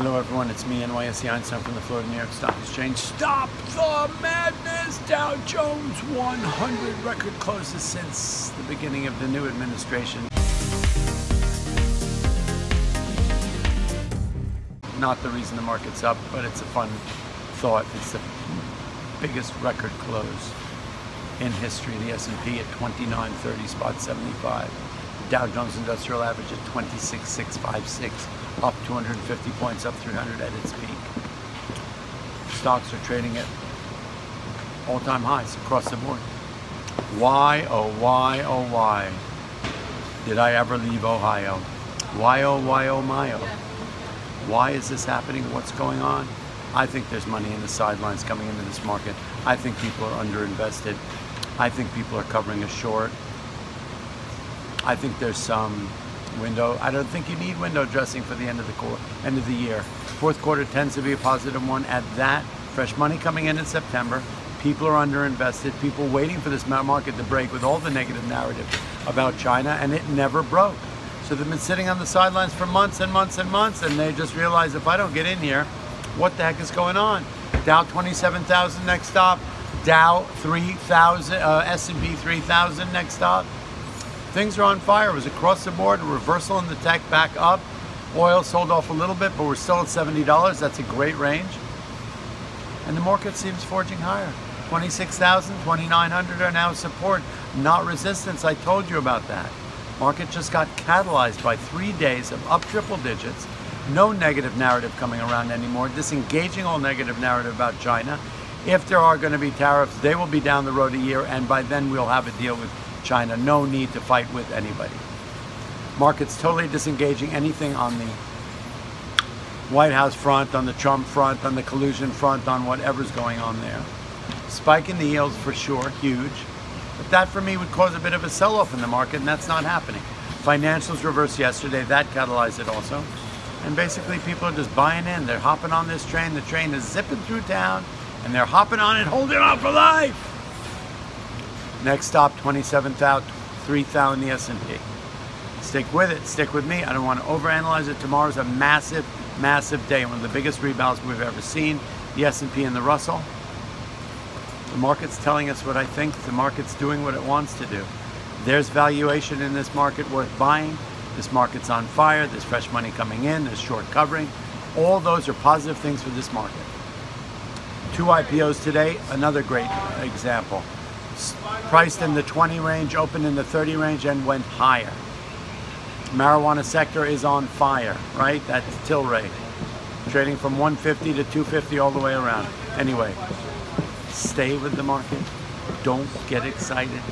Hello everyone, it's me, NYSE Einstein from the Florida New York Stock Exchange. Stop the madness! Dow Jones 100 record closes since the beginning of the new administration. Not the reason the market's up, but it's a fun thought. It's the biggest record close in history. The S&P at 2930 spot 75. Dow Jones Industrial Average at 26,656, up 250 points, up 300 at its peak. Stocks are trading at all-time highs across the board. Why, oh why, oh why did I ever leave Ohio? Why, oh why, oh my, oh. Why is this happening? What's going on? I think there's money in the sidelines coming into this market. I think people are underinvested. I think people are covering a short. I think there's some window. I don't think you need window dressing for the end of the quarter, end of the year. Fourth quarter tends to be a positive one. At that, fresh money coming in in September. People are underinvested. People waiting for this market to break with all the negative narrative about China, and it never broke. So they've been sitting on the sidelines for months and months and months, and they just realize if I don't get in here, what the heck is going on? Dow 27,000 next stop. Dow 3,000, uh, S&P 3,000 next stop. Things are on fire. It was across the board, a reversal in the tech back up. Oil sold off a little bit, but we're still at $70. That's a great range. And the market seems forging higher. 26,000, 2,900 are now support, not resistance. I told you about that. Market just got catalyzed by three days of up triple digits. No negative narrative coming around anymore, disengaging all negative narrative about China. If there are going to be tariffs, they will be down the road a year, and by then we'll have a deal with China. No need to fight with anybody. Markets totally disengaging anything on the White House front, on the Trump front, on the collusion front, on whatever's going on there. Spike in the yields for sure, huge. But that for me would cause a bit of a sell-off in the market, and that's not happening. Financials reversed yesterday, that catalyzed it also. And basically people are just buying in. They're hopping on this train. The train is zipping through town, and they're hopping on it, holding on for life. Next stop, 27,000, 3,000 the S&P. Stick with it. Stick with me. I don't want to overanalyze it. Tomorrow's a massive, massive day. One of the biggest rebounds we've ever seen. The S&P and the Russell. The market's telling us what I think. The market's doing what it wants to do. There's valuation in this market worth buying. This market's on fire. There's fresh money coming in. There's short covering. All those are positive things for this market. Two IPOs today, another great example priced in the 20 range, opened in the 30 range, and went higher. Marijuana sector is on fire, right? That's Tilray. Trading from 150 to 250 all the way around. Anyway, stay with the market. Don't get excited.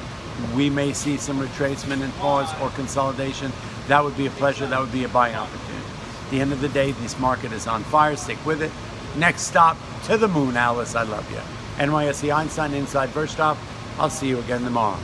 We may see some retracement and pause or consolidation. That would be a pleasure. That would be a buy opportunity. At the end of the day, this market is on fire. Stick with it. Next stop, to the moon, Alice. I love you. NYSE Einstein Inside Wirtschaft. I'll see you again tomorrow.